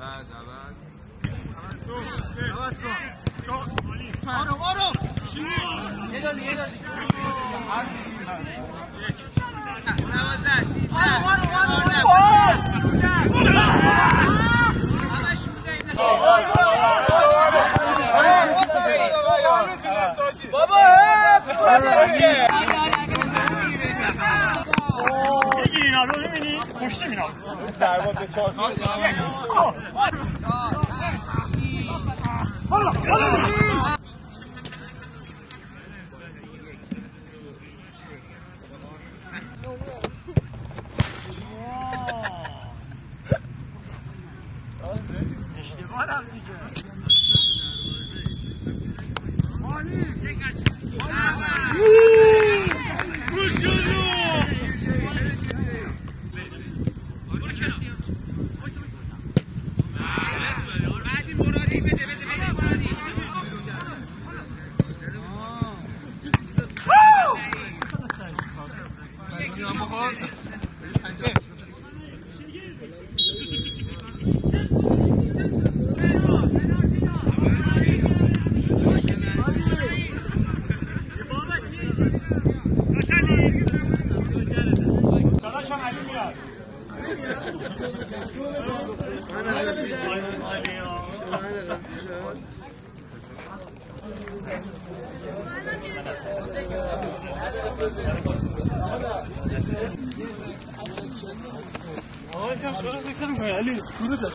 عوض عوض عوض کن آروم آروم یه دادی یه دادی نوازده سیزده آروم آروم آروم همه شده بابا بابا بگیر اینا رو می‌بینی؟ Push him, you know. I want the chance. Hold on. İşte bu adam diyeceğim. Mali! Ne kaçtı? Aynen. Aynen. Aynen. Hocam şöyle bakalım Ali. Kuru da.